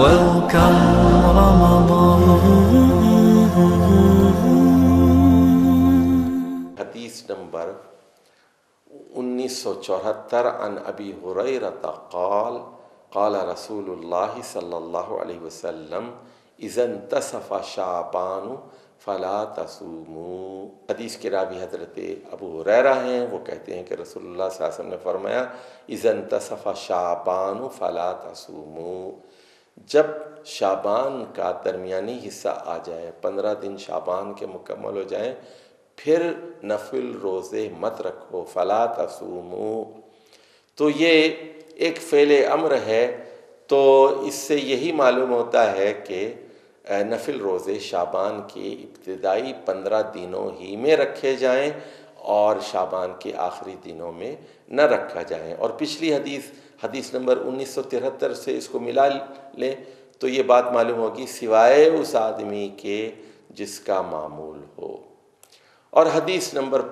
Welcome Ramadan حدیث number انیس سو چوہتر عن ابی حریرت قال قال رسول اللہ صلی اللہ علیہ وسلم اذن تصف شعبان فلا تصوموا. حدیث کے راوی حضرت ابو حریرہ ہیں، وہ کہتے ہیں کہ رسول اللہ صلی اللہ علیہ وسلم نے فرمایا اذن تصف شعبان فلا تصوموا. جب شابان کا درمیانی حصہ آ جائے، پندرہ دن شابان کے مکمل ہو جائیں، پھر نفل روزے مت رکھو، فلا تصومو۔ تو یہ ایک فعل امر ہے۔ تو اس سے یہی معلوم ہوتا ہے کہ نفل روزے شابان کے ابتدائی پندرہ دنوں ہی میں رکھے جائیں۔ اور شابان کے آخری دنوں میں نہ رکھا جائیں اور پچھلی حدیث حدیث نمبر انیس سو تہتر سے اس کو ملا لیں تو یہ بات معلوم ہوگی، سوائے اس آدمی کے جس کا معمول ہو۔ اور حدیث نمبر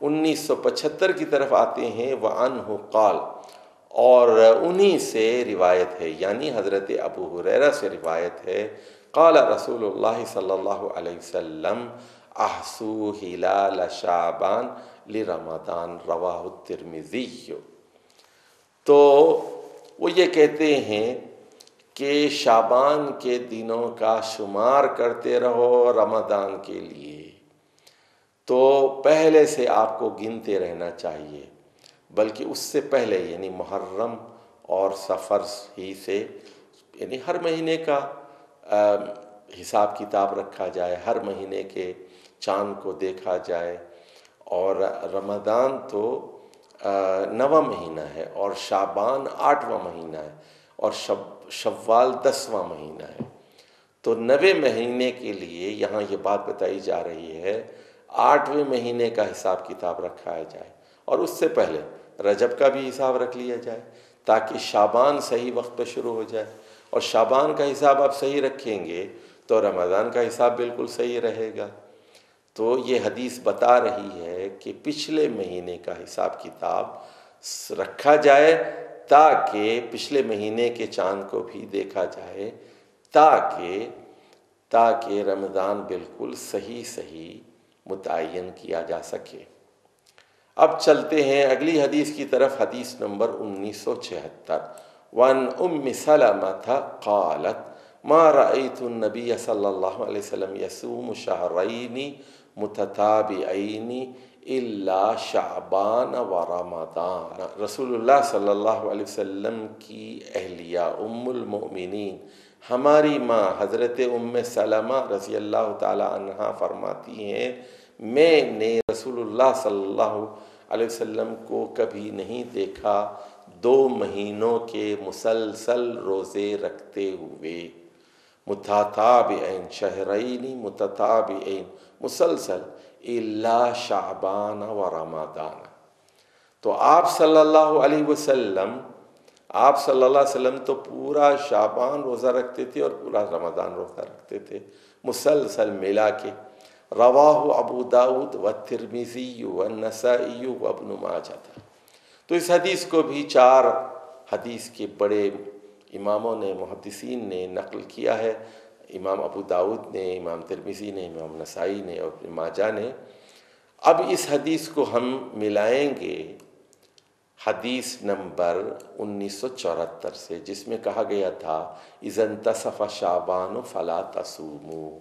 انیس سو پچھتر کی طرف آتے ہیں وَعَنْهُ قال، اور انہی سے روایت ہے یعنی حضرت ابو حریرہ سے روایت ہے۔ قال رسول اللہ صلی اللہ علیہ وسلم احسو ہلال شعبان لرمضان رواہ الترمذی تو وہ یہ کہتے ہیں کہ شابان کے دنوں کا شمار کرتے رہو رمضان کے لیے۔ تو پہلے سے آپ کو گنتے رہنا چاہیے، بلکہ اس سے پہلے یعنی محرم اور سفر ہی سے یعنی ہر مہینے کا حساب کتاب رکھا جائے، ہر مہینے کے چاند کو دیکھا جائے۔ اور رمضان تو نواں مہینہ ہے اور شابان آٹھواں مہینہ ہے اور شب، شوال دسواں مہینہ ہے۔ تو نوے مہینے کے لیے یہاں یہ بات بتائی جا رہی ہے، آٹھویں مہینے کا حساب کتاب رکھا جائے۔ اور اس سے پہلے رجب کا بھی حساب رکھ لیا جائے تاکہ شابان صحیح وقت پہ شروع ہو جائے۔ اور شابان کا حساب آپ صحیح رکھیں گے تو رمضان کا حساب بالکل صحیح رہے گا۔ تو یہ حدیث بتا رہی ہے کہ پچھلے مہینے کا حساب کتاب رکھا جائے تاکہ پچھلے مہینے کے چاند کو بھی دیکھا جائے، تاکہ تاکہ رمضان بالکل صحیح صحیح متعین کیا جا سکے۔ اب چلتے ہیں اگلی حدیث کی طرف، حدیث نمبر انیس سو چھہتر۔ ون ام سلمت قالت ما رأيت النبي صلی اللہ علیہ وسلم يسوم شهرين متتابعين الا شعبان و رمضان. رسول اللہ صلی اللہ علیہ وسلم کی اہلیہ ام المؤمنین. ہماری ماں حضرت ام سلمہ رضی اللہ تعالی عنہ فرماتی ہیں، میں نے رسول اللہ صلی اللہ علیہ وسلم کو کبھی نہیں دیکھا، دو مہینوں کے مسلسل روزے رکھتے ہوئے۔ متتابعین، شہرینی متتابعین، مسلسل، الا شعبان و رمضان. تو آپ صلی اللہ علیہ وسلم، آپ صلی اللہ علیہ وسلم تو پورا شعبان روزہ رکھتے تھے اور پورا رمضان روزہ رکھتے تھے، مسلسل ملا کے. رواہ ابو داود و ترمیزی و نسائی و ابن ماجہ تھا۔ تو اس حدیث کو بھی چار حدیث کے بڑے اماموں نے، محدثین نے نقل کیا ہے۔ امام ابو داود نے، امام ترمیزی نے، امام نسائی نے اور ابن ماجہ نے۔ اب اس حدیث کو ہم ملائیں گے حدیث نمبر انیس سو چورہتر سے، جس میں کہا گیا تھا اذن تصف شابان فلا تصومو،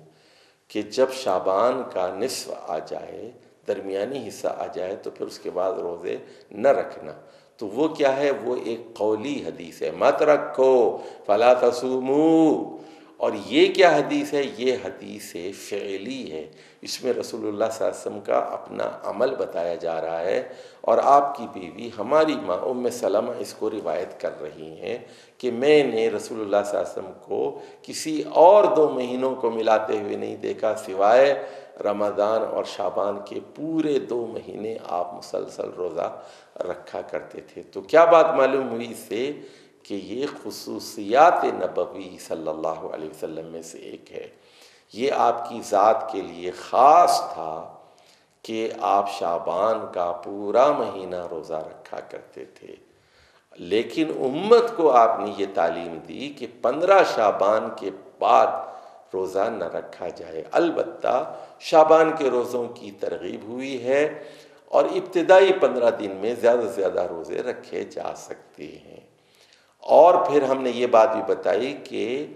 کہ جب شابان کا نصف آ جائے، درمیانی حصہ آ جائے، تو پھر اس کے بعد روزے نہ رکھنا۔ تو وہ کیا ہے؟ وہ ایک قولی حدیث ہے۔ مت رکھو، فلا تصومو۔ اور یہ کیا حدیث ہے؟ یہ حدیث فعلی ہے۔ اس میں رسول اللہ صلی اللہ علیہ وسلم کا اپنا عمل بتایا جا رہا ہے۔ اور آپ کی بیوی ہماری ماں ام سلمہ اس کو روایت کر رہی ہیں کہ میں نے رسول اللہ صلی اللہ علیہ وسلم کو کسی اور دو مہینوں کو ملاتے ہوئے نہیں دیکھا، سوائے رمضان اور شابان کے پورے دو مہینے آپ مسلسل روزہ رکھا کرتے تھے۔ تو کیا بات معلوم ہوئی اس سے کہ یہ خصوصیات نبوی صلی اللہ علیہ وسلم میں سے ایک ہے۔ یہ آپ کی ذات کے لیے خاص تھا کہ آپ شابان کا پورا مہینہ روزہ رکھا کرتے تھے۔ لیکن امت کو آپ نے یہ تعلیم دی کہ پندرہ شابان کے بعد روزہ نہ رکھا جائے۔ البتہ شابان کے روزوں کی ترغیب ہوئی ہے اور ابتدائی پندرہ دن میں زیادہ سے زیادہ روزے رکھے جا سکتے ہیں۔ اور پھر ہم نے یہ بات بھی بتائی کہ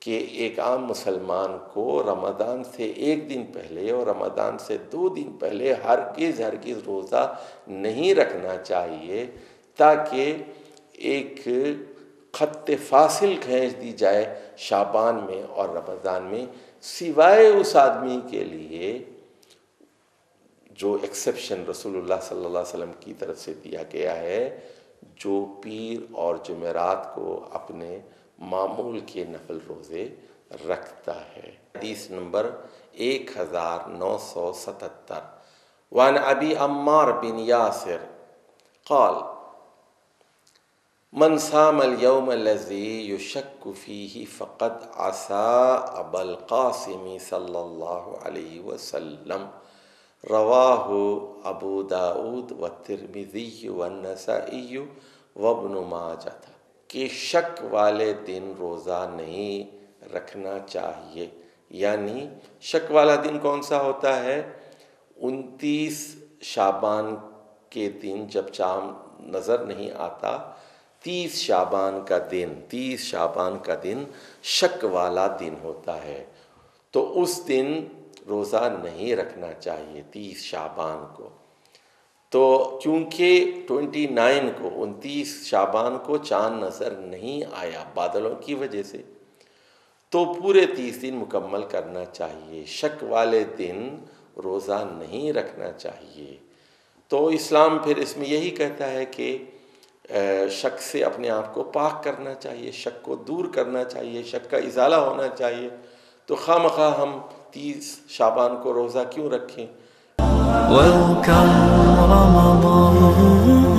کہ ایک عام مسلمان کو رمضان سے ایک دن پہلے اور رمضان سے دو دن پہلے ہرگز ہرگز روزہ نہیں رکھنا چاہیے، تاکہ ایک خط فاصل کھینچ دی جائے شابان میں اور رمضان میں، سوائے اس آدمی کے لیے جو ایکسیپشن رسول اللہ صلی اللہ علیہ وسلم کی طرف سے دیا گیا ہے، جو پیر اور جمعرات کو اپنے معمول کے نفل روزے رکھتا ہے۔ حدیث نمبر ایک ہزار نو سو ستتر۔ وان ابی عمار بن یاسر قال من سام اليوم الذي يشك فيه فقد عصى ابا القاسم صلى الله عليه وسلم. رواه ابو داود والترمذي والنسائي وابن ماجه کہ شک والے دن روزہ نہیں رکھنا چاہیے۔ یعنی شک والا دن کون سا ہوتا ہے؟ انتیس شابان کے دن جب چاند نظر نہیں آتا تیس شابان کا دن، تیس شابان کا دن شک والا دن ہوتا ہے۔ تو اس دن روزہ نہیں رکھنا چاہیے تیس شابان کو۔ تو چونکہ ٹوینٹی نائن کو، انتیس شابان کو چاند نظر نہیں آیا بادلوں کی وجہ سے، تو پورے تیس دن مکمل کرنا چاہیے۔ شک والے دن روزہ نہیں رکھنا چاہیے۔ تو اسلام پھر اس میں یہی کہتا ہے کہ شک سے اپنے آپ کو پاک کرنا چاہیے، شک کو دور کرنا چاہیے، شک کا ازالہ ہونا چاہیے۔ تو خواہ مخواہ ہم تیس شابان کو روزہ کیوں رکھیں؟ Welcome Ramadan